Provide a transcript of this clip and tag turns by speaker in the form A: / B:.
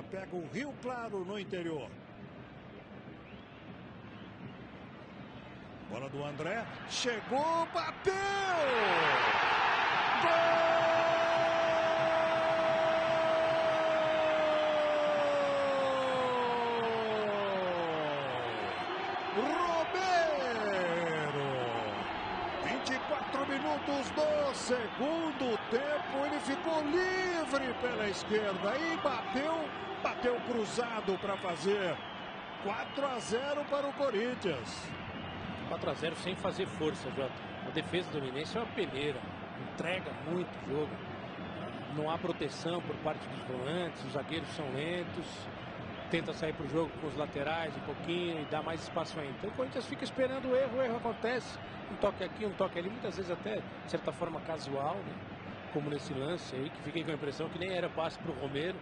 A: Pega o Rio Claro no interior. Bola do André. Chegou, bateu! Gol! Romero! 24 minutos do segundo tempo. Ele ficou livre pela esquerda e bateu cruzado para fazer 4 a 0 para o Corinthians.
B: 4 a 0 sem fazer força, Jota. A defesa do Minense é uma peneira, entrega muito o jogo. Não há proteção por parte dos volantes, os zagueiros são lentos. Tenta sair para o jogo com os laterais um pouquinho e dá mais espaço ainda. Então o Corinthians fica esperando o erro, o erro acontece. Um toque aqui, um toque ali, muitas vezes até de certa forma casual, né? como nesse lance aí, que fiquei com a impressão que nem era passe para o Romero.